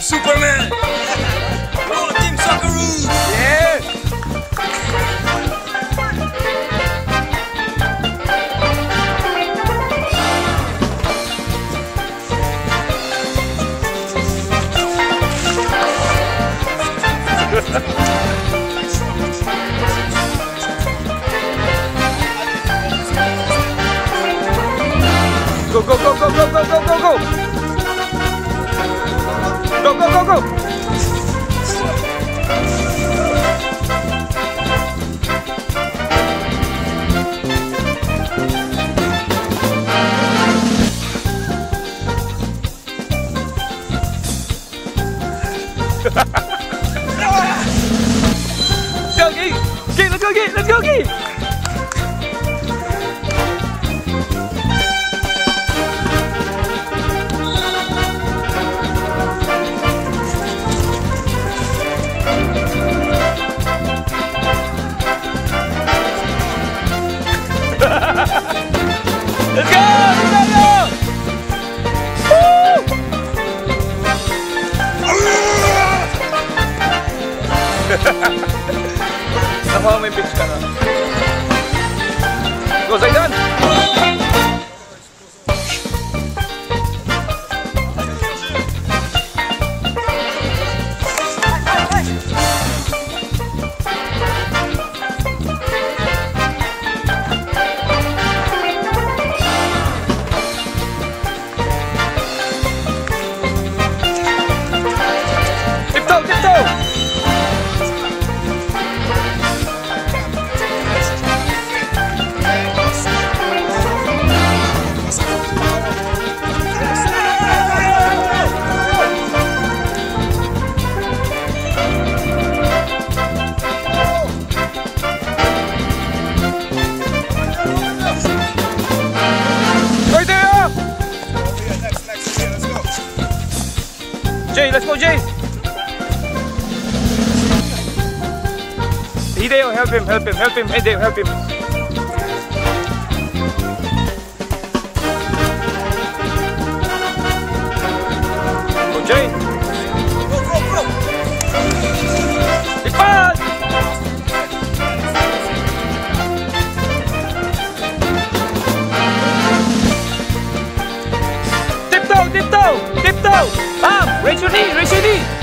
Superman. Team Socceroos. Yeah. Go, go, go, go, go, go, go, go, go. Go, go. Go, Gee. Gee, let's go, Gee. Let's go, Gee. Nakuha mo yung pitch ka na. Go, Zaidan! Tiptoe, Jay, let's go, Jay! Hideo, help him, help him, help him, Hideo, help him. Go, Jay! Go, go, go. Ikpan! Tiptoe, tiptoe, tiptoe! Bam! Richard D! your knee!